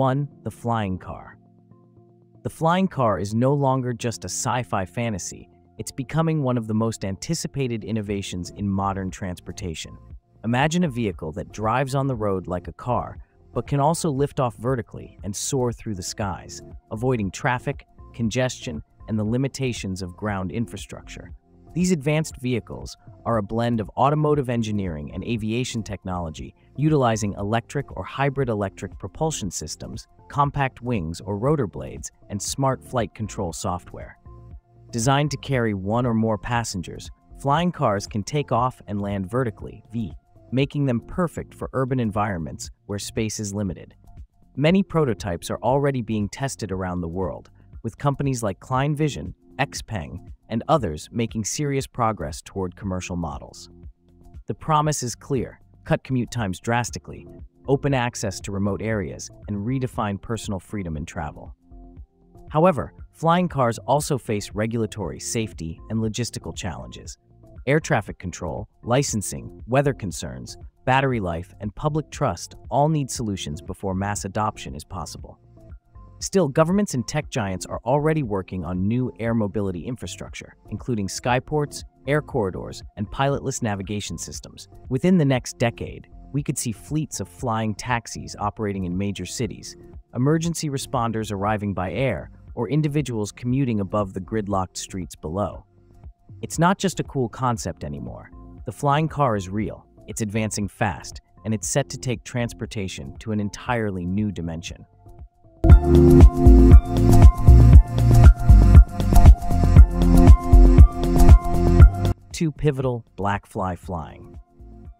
1. The flying car. The flying car is no longer just a sci fi fantasy, it's becoming one of the most anticipated innovations in modern transportation. Imagine a vehicle that drives on the road like a car, but can also lift off vertically and soar through the skies, avoiding traffic, congestion, and the limitations of ground infrastructure. These advanced vehicles are a blend of automotive engineering and aviation technology utilizing electric or hybrid electric propulsion systems, compact wings or rotor blades, and smart flight control software. Designed to carry one or more passengers, flying cars can take off and land vertically, V, making them perfect for urban environments where space is limited. Many prototypes are already being tested around the world, with companies like Klein Vision, Xpeng, and others making serious progress toward commercial models. The promise is clear cut commute times drastically, open access to remote areas, and redefine personal freedom in travel. However, flying cars also face regulatory, safety, and logistical challenges. Air traffic control, licensing, weather concerns, battery life, and public trust all need solutions before mass adoption is possible. Still, governments and tech giants are already working on new air mobility infrastructure, including skyports, air corridors, and pilotless navigation systems. Within the next decade, we could see fleets of flying taxis operating in major cities, emergency responders arriving by air, or individuals commuting above the gridlocked streets below. It's not just a cool concept anymore. The flying car is real, it's advancing fast, and it's set to take transportation to an entirely new dimension. Two pivotal blackfly flying.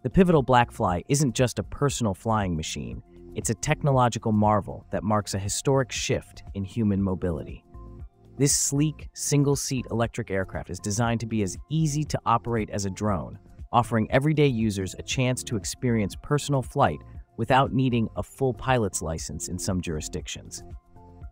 The pivotal blackfly isn't just a personal flying machine, it's a technological marvel that marks a historic shift in human mobility. This sleek, single seat electric aircraft is designed to be as easy to operate as a drone, offering everyday users a chance to experience personal flight without needing a full pilot's license in some jurisdictions.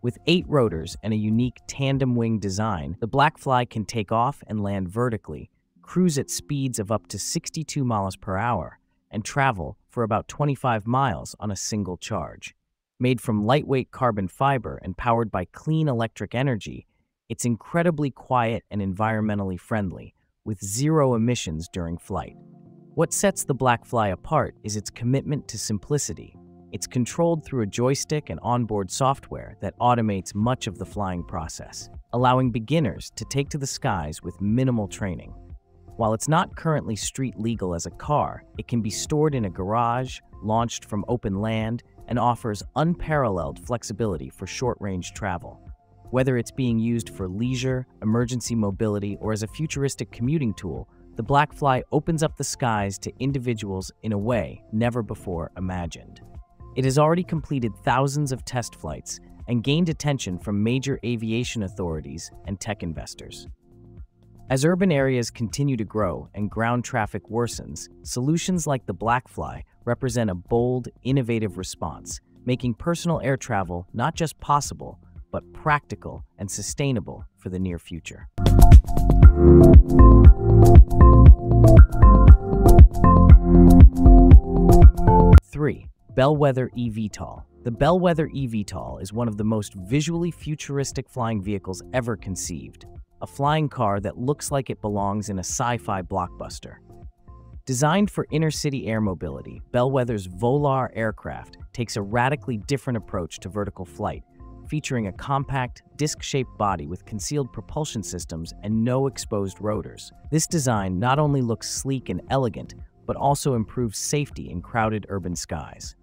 With eight rotors and a unique tandem wing design, the Blackfly can take off and land vertically, cruise at speeds of up to 62 miles per hour, and travel for about 25 miles on a single charge. Made from lightweight carbon fiber and powered by clean electric energy, it's incredibly quiet and environmentally friendly, with zero emissions during flight. What sets the Blackfly apart is its commitment to simplicity. It's controlled through a joystick and onboard software that automates much of the flying process, allowing beginners to take to the skies with minimal training. While it's not currently street legal as a car, it can be stored in a garage, launched from open land, and offers unparalleled flexibility for short range travel. Whether it's being used for leisure, emergency mobility, or as a futuristic commuting tool, the Blackfly opens up the skies to individuals in a way never before imagined. It has already completed thousands of test flights and gained attention from major aviation authorities and tech investors. As urban areas continue to grow and ground traffic worsens, solutions like the Blackfly represent a bold, innovative response, making personal air travel not just possible, but practical and sustainable for the near future. 3. Bellwether eVTOL. The Bellwether eVTOL is one of the most visually futuristic flying vehicles ever conceived, a flying car that looks like it belongs in a sci-fi blockbuster. Designed for inner-city air mobility, Bellwether's Volar aircraft takes a radically different approach to vertical flight, featuring a compact, disc-shaped body with concealed propulsion systems and no exposed rotors. This design not only looks sleek and elegant, but also improves safety in crowded urban skies.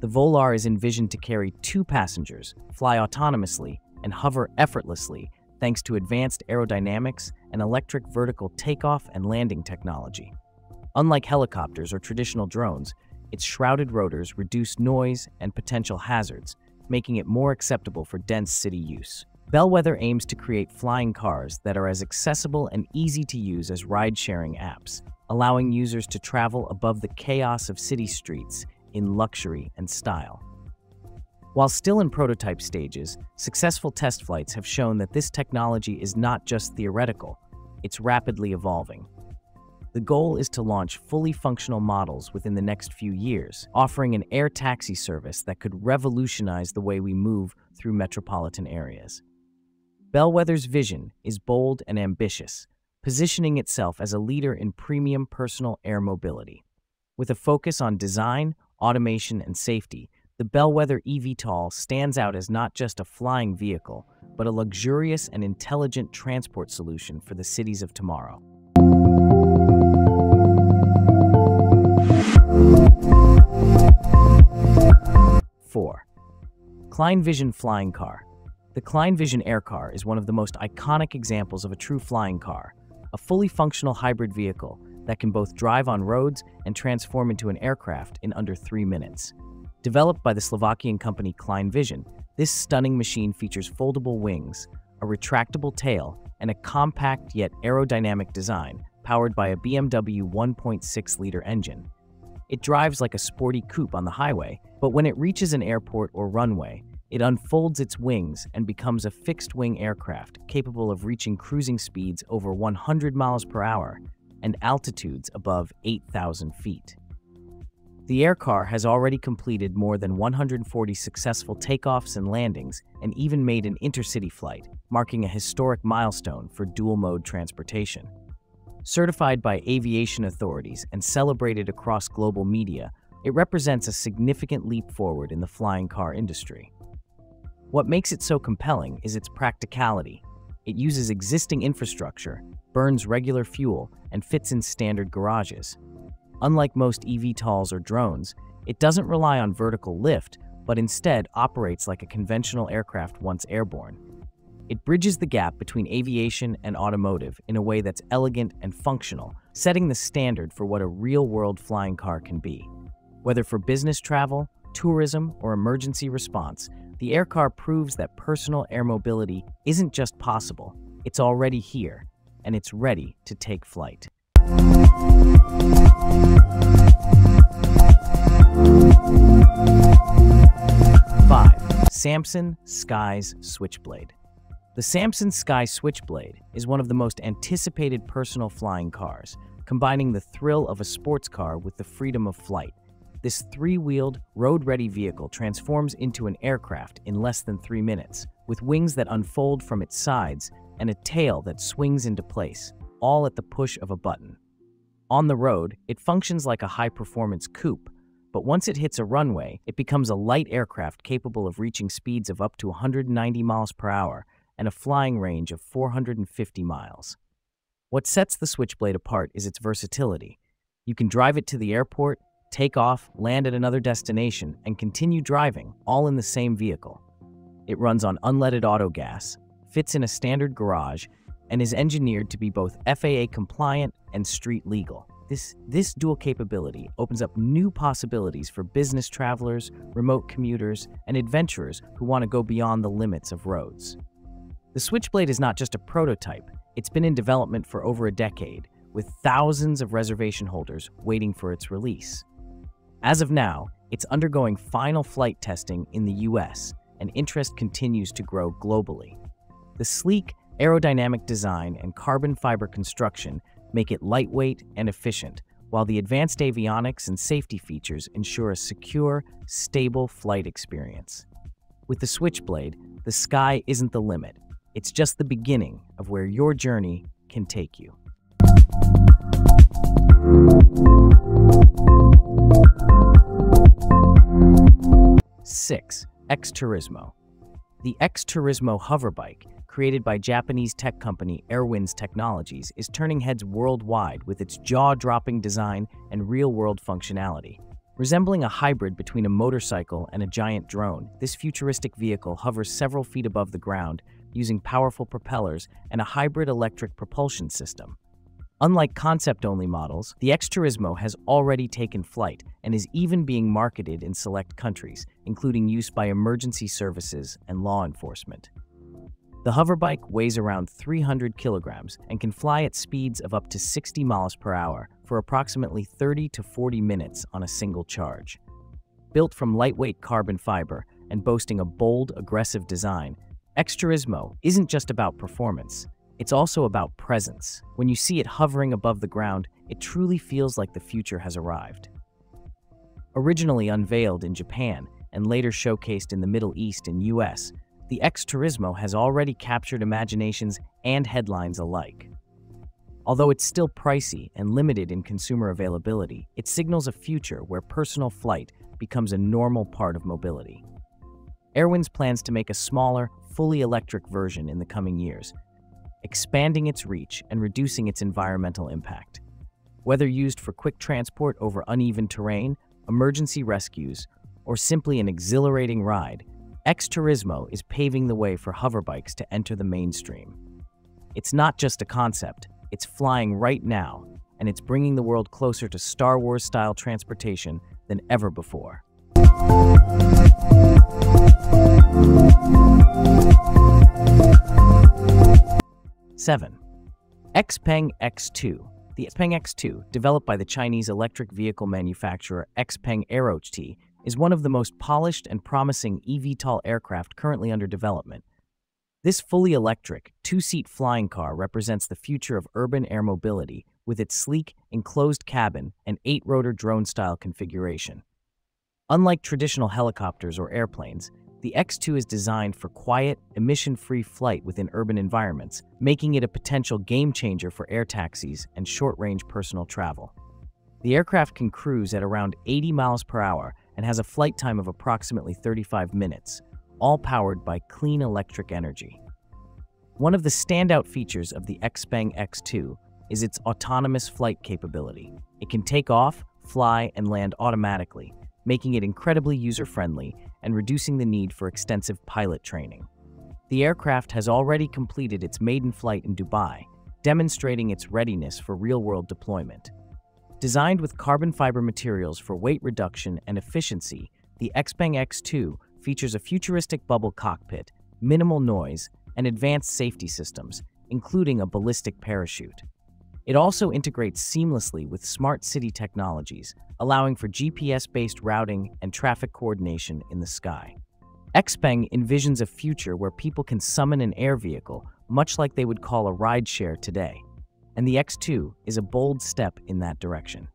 The Volar is envisioned to carry two passengers, fly autonomously, and hover effortlessly thanks to advanced aerodynamics and electric vertical takeoff and landing technology. Unlike helicopters or traditional drones, its shrouded rotors reduce noise and potential hazards, making it more acceptable for dense city use. Bellwether aims to create flying cars that are as accessible and easy to use as ride-sharing apps, allowing users to travel above the chaos of city streets in luxury and style. While still in prototype stages, successful test flights have shown that this technology is not just theoretical, it's rapidly evolving. The goal is to launch fully functional models within the next few years, offering an air taxi service that could revolutionize the way we move through metropolitan areas. Bellwether's vision is bold and ambitious, positioning itself as a leader in premium personal air mobility. With a focus on design, automation, and safety, the Bellwether eVTOL stands out as not just a flying vehicle, but a luxurious and intelligent transport solution for the cities of tomorrow. Four, Klein Vision Flying Car. The Klein Vision Air Car is one of the most iconic examples of a true flying car, a fully functional hybrid vehicle that can both drive on roads and transform into an aircraft in under three minutes. Developed by the Slovakian company Klein Vision, this stunning machine features foldable wings, a retractable tail, and a compact yet aerodynamic design powered by a BMW 1.6-liter engine. It drives like a sporty coupe on the highway, but when it reaches an airport or runway, it unfolds its wings and becomes a fixed-wing aircraft capable of reaching cruising speeds over 100 miles per hour and altitudes above 8,000 feet. The aircar has already completed more than 140 successful takeoffs and landings and even made an intercity flight, marking a historic milestone for dual-mode transportation. Certified by aviation authorities and celebrated across global media, it represents a significant leap forward in the flying car industry. What makes it so compelling is its practicality. It uses existing infrastructure, burns regular fuel, and fits in standard garages. Unlike most eVTOLs or drones, it doesn't rely on vertical lift, but instead operates like a conventional aircraft once airborne. It bridges the gap between aviation and automotive in a way that's elegant and functional, setting the standard for what a real-world flying car can be. Whether for business travel, tourism, or emergency response, the aircar proves that personal air mobility isn't just possible, it's already here, and it's ready to take flight. 5. Samson Sky's Switchblade The Samson Sky Switchblade is one of the most anticipated personal flying cars, combining the thrill of a sports car with the freedom of flight. This three-wheeled, road-ready vehicle transforms into an aircraft in less than three minutes, with wings that unfold from its sides and a tail that swings into place, all at the push of a button. On the road, it functions like a high-performance coupe, but once it hits a runway, it becomes a light aircraft capable of reaching speeds of up to 190 miles per hour and a flying range of 450 miles. What sets the Switchblade apart is its versatility. You can drive it to the airport, take off, land at another destination, and continue driving, all in the same vehicle. It runs on unleaded autogas, fits in a standard garage, and is engineered to be both FAA compliant and street legal. This, this dual capability opens up new possibilities for business travelers, remote commuters, and adventurers who want to go beyond the limits of roads. The Switchblade is not just a prototype, it's been in development for over a decade, with thousands of reservation holders waiting for its release. As of now, it's undergoing final flight testing in the US, and interest continues to grow globally. The sleek, aerodynamic design and carbon fiber construction make it lightweight and efficient, while the advanced avionics and safety features ensure a secure, stable flight experience. With the Switchblade, the sky isn't the limit. It's just the beginning of where your journey can take you. Six, X Turismo. The X Turismo hoverbike created by Japanese tech company Airwinds Technologies, is turning heads worldwide with its jaw-dropping design and real-world functionality. Resembling a hybrid between a motorcycle and a giant drone, this futuristic vehicle hovers several feet above the ground using powerful propellers and a hybrid electric propulsion system. Unlike concept-only models, the X Turismo has already taken flight and is even being marketed in select countries, including use by emergency services and law enforcement. The hoverbike weighs around 300 kilograms and can fly at speeds of up to 60 miles per hour for approximately 30 to 40 minutes on a single charge. Built from lightweight carbon fiber and boasting a bold, aggressive design, X Turismo isn't just about performance. It's also about presence. When you see it hovering above the ground, it truly feels like the future has arrived. Originally unveiled in Japan and later showcased in the Middle East and US, the X Turismo has already captured imaginations and headlines alike. Although it's still pricey and limited in consumer availability, it signals a future where personal flight becomes a normal part of mobility. Airwinds plans to make a smaller, fully electric version in the coming years, expanding its reach and reducing its environmental impact. Whether used for quick transport over uneven terrain, emergency rescues, or simply an exhilarating ride, X Turismo is paving the way for hoverbikes to enter the mainstream. It's not just a concept, it's flying right now, and it's bringing the world closer to Star Wars style transportation than ever before. 7. XPeng X2 The XPeng X2, developed by the Chinese electric vehicle manufacturer XPeng AeroHT, is one of the most polished and promising eVTOL aircraft currently under development. This fully electric, two-seat flying car represents the future of urban air mobility with its sleek, enclosed cabin and eight-rotor drone-style configuration. Unlike traditional helicopters or airplanes, the X2 is designed for quiet, emission-free flight within urban environments, making it a potential game-changer for air taxis and short-range personal travel. The aircraft can cruise at around 80 miles per hour and has a flight time of approximately 35 minutes, all powered by clean electric energy. One of the standout features of the XPeng X2 is its autonomous flight capability. It can take off, fly, and land automatically, making it incredibly user-friendly and reducing the need for extensive pilot training. The aircraft has already completed its maiden flight in Dubai, demonstrating its readiness for real-world deployment. Designed with carbon fiber materials for weight reduction and efficiency, the XPeng X2 features a futuristic bubble cockpit, minimal noise, and advanced safety systems, including a ballistic parachute. It also integrates seamlessly with smart city technologies, allowing for GPS-based routing and traffic coordination in the sky. XPeng envisions a future where people can summon an air vehicle, much like they would call a rideshare today, and the X2 is a bold step in that direction.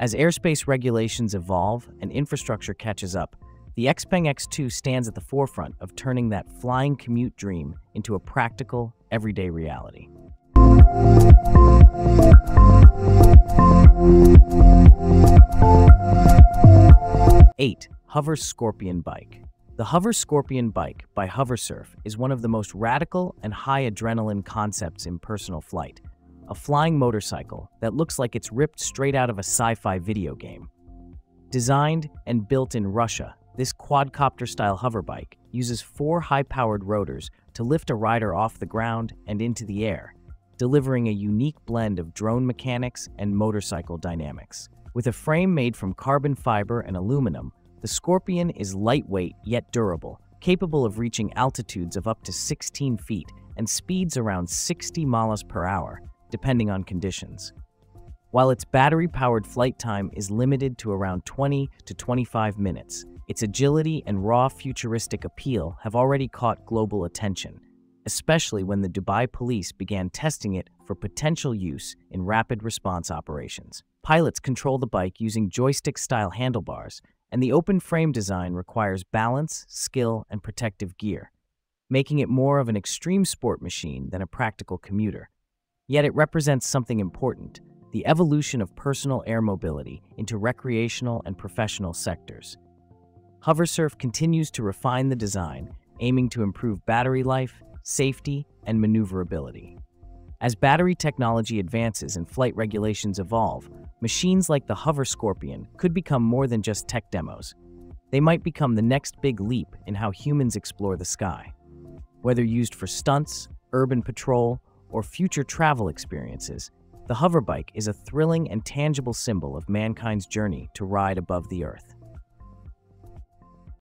As airspace regulations evolve and infrastructure catches up, the XPeng X2 stands at the forefront of turning that flying commute dream into a practical, everyday reality. 8. Hover Scorpion Bike The Hover Scorpion Bike by HoverSurf is one of the most radical and high adrenaline concepts in personal flight. A flying motorcycle that looks like it's ripped straight out of a sci-fi video game. Designed and built in Russia, this quadcopter-style hoverbike uses four high-powered rotors to lift a rider off the ground and into the air, delivering a unique blend of drone mechanics and motorcycle dynamics. With a frame made from carbon fiber and aluminum, the Scorpion is lightweight yet durable, capable of reaching altitudes of up to 16 feet and speeds around 60 miles per hour, depending on conditions. While its battery-powered flight time is limited to around 20 to 25 minutes, its agility and raw futuristic appeal have already caught global attention, especially when the Dubai police began testing it for potential use in rapid response operations. Pilots control the bike using joystick-style handlebars, and the open frame design requires balance, skill, and protective gear, making it more of an extreme sport machine than a practical commuter. Yet it represents something important, the evolution of personal air mobility into recreational and professional sectors. HoverSurf continues to refine the design, aiming to improve battery life, safety, and maneuverability. As battery technology advances and flight regulations evolve, machines like the Hover Scorpion could become more than just tech demos. They might become the next big leap in how humans explore the sky. Whether used for stunts, urban patrol, or future travel experiences, the hoverbike is a thrilling and tangible symbol of mankind's journey to ride above the Earth.